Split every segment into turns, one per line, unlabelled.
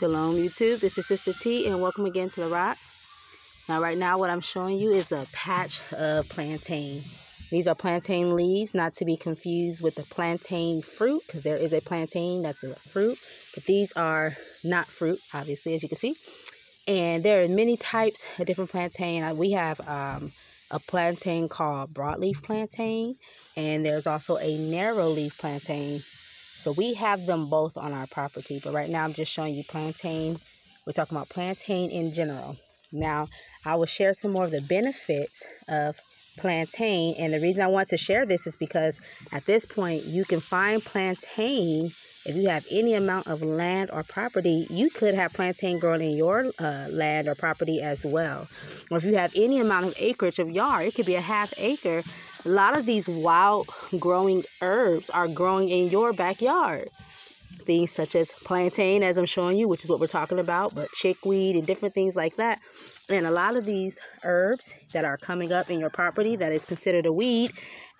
Shalom YouTube, this is Sister T and welcome again to The Rock. Now right now what I'm showing you is a patch of plantain. These are plantain leaves, not to be confused with the plantain fruit because there is a plantain that's a fruit, but these are not fruit obviously as you can see. And there are many types of different plantain. We have um, a plantain called broadleaf plantain and there's also a narrow leaf plantain so we have them both on our property, but right now I'm just showing you plantain. We're talking about plantain in general. Now, I will share some more of the benefits of plantain. And the reason I want to share this is because at this point, you can find plantain. If you have any amount of land or property, you could have plantain growing in your uh, land or property as well. Or if you have any amount of acreage of yard, it could be a half acre a lot of these wild growing herbs are growing in your backyard. Things such as plantain, as I'm showing you, which is what we're talking about, but chickweed and different things like that. And a lot of these herbs that are coming up in your property that is considered a weed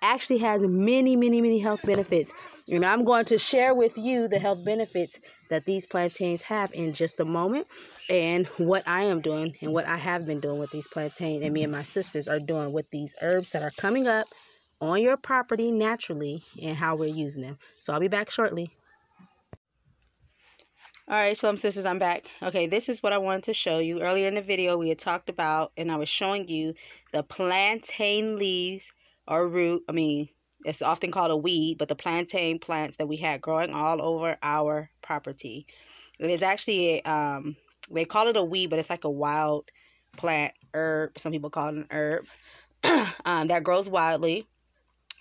actually has many, many, many health benefits. And I'm going to share with you the health benefits that these plantains have in just a moment and what I am doing and what I have been doing with these plantains and me and my sisters are doing with these herbs that are coming up on your property naturally and how we're using them. So I'll be back shortly. All right, Shalom Sisters, I'm back. Okay, this is what I wanted to show you. Earlier in the video, we had talked about, and I was showing you the plantain leaves or root. I mean, it's often called a weed, but the plantain plants that we had growing all over our property. It is actually, a, um, they call it a weed, but it's like a wild plant herb. Some people call it an herb um, that grows wildly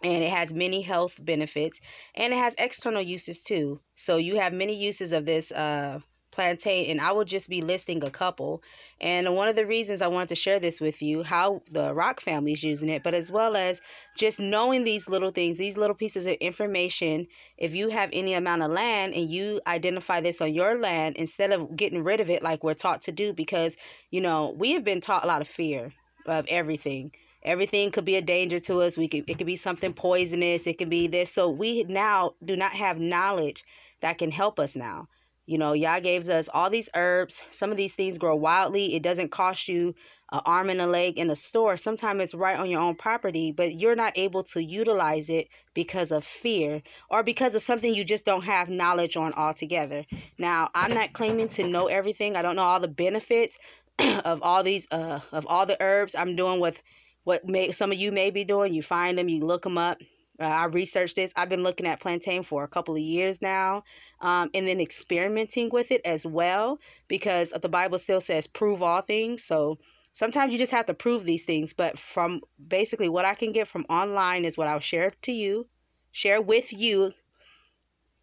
and it has many health benefits and it has external uses too so you have many uses of this uh, plantain and i will just be listing a couple. And one of the reasons i wanted to share this with you how the rock family is using it but as well as just knowing these little things these little pieces of information if you have any amount of land and you identify this on your land instead of getting rid of it like we're taught to do because you know we have been taught a lot of fear of everything. Everything could be a danger to us. We could it could be something poisonous. It could be this. So we now do not have knowledge that can help us now you know, Yah gave us all these herbs. Some of these things grow wildly. It doesn't cost you an arm and a leg in a store. Sometimes it's right on your own property, but you're not able to utilize it because of fear or because of something you just don't have knowledge on altogether. Now, I'm not claiming to know everything. I don't know all the benefits of all these uh of all the herbs. I'm doing with what may some of you may be doing. You find them, you look them up I researched this. I've been looking at plantain for a couple of years now, um, and then experimenting with it as well because the Bible still says prove all things. So sometimes you just have to prove these things. But from basically what I can get from online is what I'll share to you, share with you,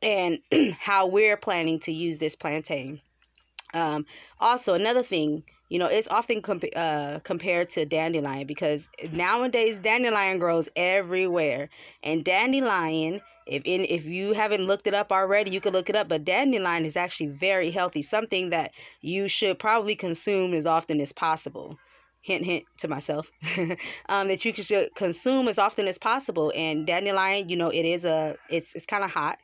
and how we're planning to use this plantain. Um, also, another thing you know, it's often comp- uh, compared to dandelion because nowadays dandelion grows everywhere. And dandelion, if in, if you haven't looked it up already, you can look it up. But dandelion is actually very healthy, something that you should probably consume as often as possible. Hint, hint to myself, um, that you should consume as often as possible. And dandelion, you know, it is a, it's it's kind of hot.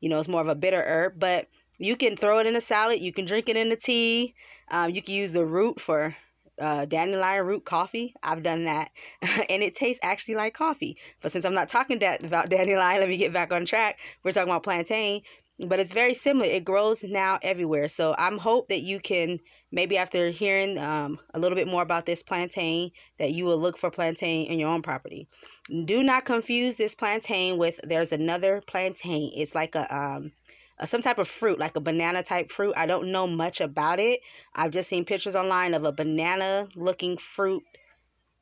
You know, it's more of a bitter herb, but you can throw it in a salad. You can drink it in a tea. Um, you can use the root for uh, dandelion root coffee. I've done that, and it tastes actually like coffee. But since I'm not talking that about dandelion, let me get back on track. We're talking about plantain, but it's very similar. It grows now everywhere. So I'm hope that you can maybe after hearing um, a little bit more about this plantain, that you will look for plantain in your own property. Do not confuse this plantain with there's another plantain. It's like a um, Uh, some type of fruit, like a banana type fruit. I don't know much about it. I've just seen pictures online of a banana looking fruit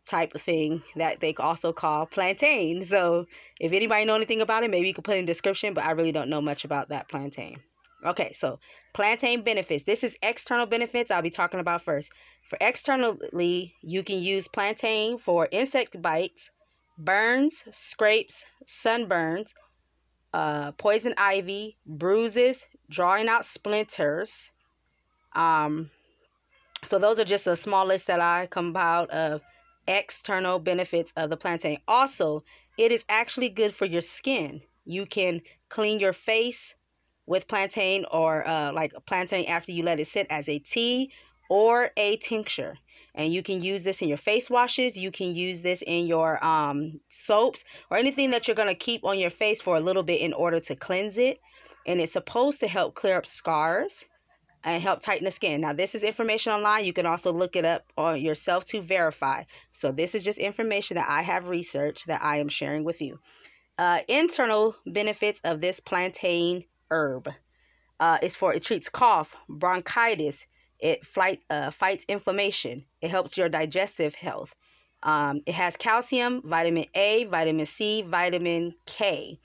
type of thing that they also call plantain. So if anybody know anything about it, maybe you could put in description, but I really don't know much about that plantain. Okay, so plantain benefits. This is external benefits I'll be talking about first. For externally, you can use plantain for insect bites, burns, scrapes, sunburns, uh, poison ivy, bruises, drawing out splinters. Um, so those are just a small list that I compiled of external benefits of the plantain. Also, it is actually good for your skin. You can clean your face with plantain or uh, like plantain after you let it sit as a tea or a tincture. And you can use this in your face washes. You can use this in your um, soaps or anything that you're going to keep on your face for a little bit in order to cleanse it. And it's supposed to help clear up scars and help tighten the skin. Now, this is information online. You can also look it up on yourself to verify. So, this is just information that I have researched that I am sharing with you. Uh, internal benefits of this plantain herb uh, is for it treats cough, bronchitis, it fight, uh, fights inflammation, it helps your digestive health. Um, it has calcium, vitamin A, vitamin C, vitamin K.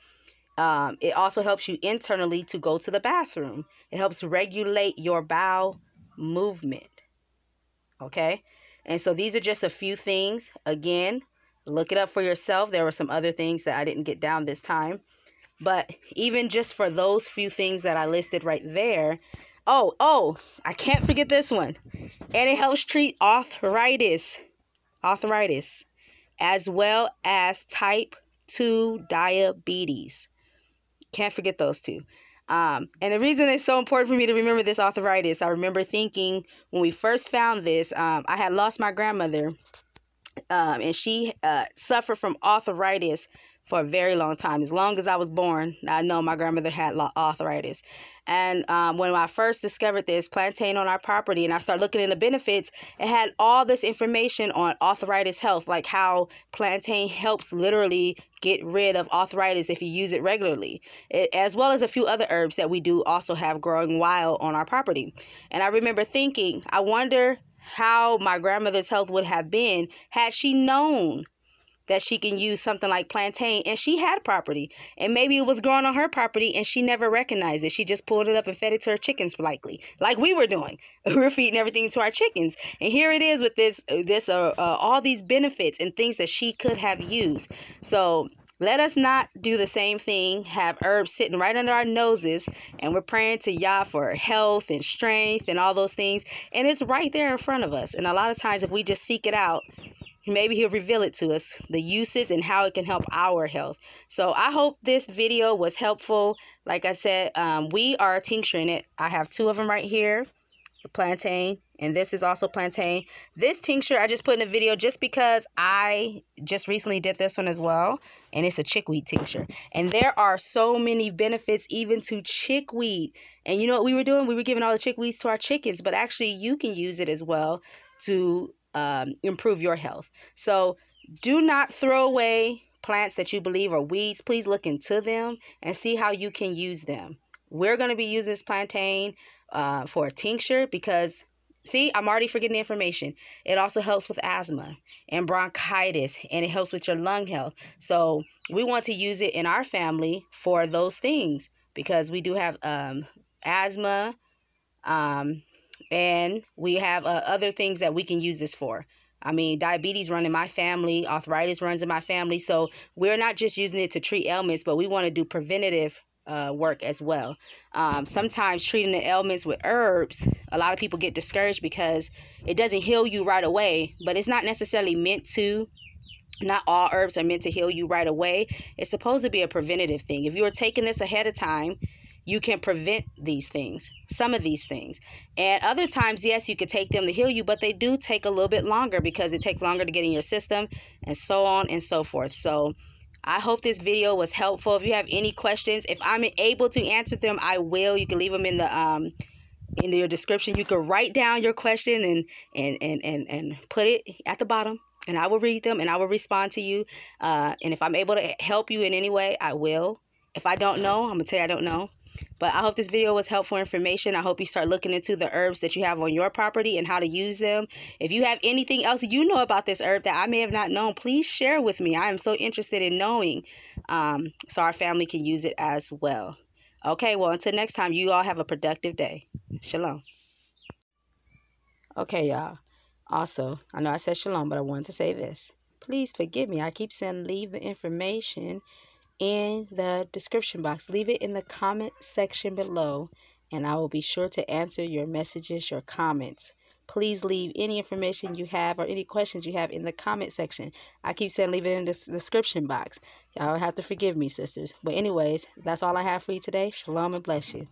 Um, it also helps you internally to go to the bathroom. It helps regulate your bowel movement. Okay? And so these are just a few things. Again, look it up for yourself. There were some other things that I didn't get down this time. But even just for those few things that I listed right there, oh, oh, I can't forget this one. And it helps treat arthritis, arthritis, as well as type 2 diabetes. Can't forget those two. Um, and the reason it's so important for me to remember this arthritis, I remember thinking when we first found this, um, I had lost my grandmother, um, and she uh, suffered from arthritis for a very long time. As long as I was born, I know my grandmother had arthritis. And um, when I first discovered this plantain on our property and I started looking into benefits, it had all this information on arthritis health, like how plantain helps literally get rid of arthritis if you use it regularly, it, as well as a few other herbs that we do also have growing wild on our property. And I remember thinking, I wonder how my grandmother's health would have been had she known that she can use something like plantain and she had property and maybe it was growing on her property and she never recognized it she just pulled it up and fed it to her chickens likely like we were doing we were feeding everything to our chickens and here it is with this this uh, uh, all these benefits and things that she could have used so let us not do the same thing, have herbs sitting right under our noses, and we're praying to Yah for health and strength and all those things. And it's right there in front of us. And a lot of times, if we just seek it out, maybe he'll reveal it to us the uses and how it can help our health. So i hope this video was helpful. Like i said um, we are tincturing it. I have two of them right here the plantain and this is also plantain. This tincture i just put in a video just because i just recently did this one as well and it's a chickweed tincture. And there are so many benefits even to chickweed. And you know what we were doing? We were giving all the chickweeds to our chickens but actually you can use it as well to um, improve your health. So do not throw away plants that you believe are weeds. Please look into them and see how you can use them. We're going to be using this plantain uh, for a tincture because, see, I'm already forgetting the information. It also helps with asthma and bronchitis and it helps with your lung health. So we want to use it in our family for those things because we do have um, asthma, um, and we have uh, other things that we can use this for. I mean, diabetes run in my family, arthritis runs in my family. So we're not just using it to treat ailments, but we want to do preventative uh, work as well. Um, sometimes treating the ailments with herbs, a lot of people get discouraged because it doesn't heal you right away, but it's not necessarily meant to. Not all herbs are meant to heal you right away. It's supposed to be a preventative thing. If you are taking this ahead of time, you can prevent these things, some of these things. And other times, yes, you could take them to heal you, but they do take a little bit longer because it takes longer to get in your system and so on and so forth. So, I hope this video was helpful. If you have any questions, if I'm able to answer them, I will. You can leave them in the um in your description. You can write down your question and and and and, and put it at the bottom and I will read them and I will respond to you. Uh, and if I'm able to help you in any way, I will. If I don't know, I'm gonna tell you I don't know. But I hope this video was helpful information. I hope you start looking into the herbs that you have on your property and how to use them. If you have anything else you know about this herb that I may have not known, please share with me. I am so interested in knowing um, so our family can use it as well. Okay, well, until next time, you all have a productive day. Shalom. Okay, y'all. Also, I know I said shalom, but I wanted to say this. Please forgive me. I keep saying leave the information in the description box. Leave it in the comment section below, and I will be sure to answer your messages, your comments. Please leave any information you have or any questions you have in the comment section. I keep saying leave it in the description box. Y'all have to forgive me, sisters. But anyways, that's all I have for you today. Shalom and bless you.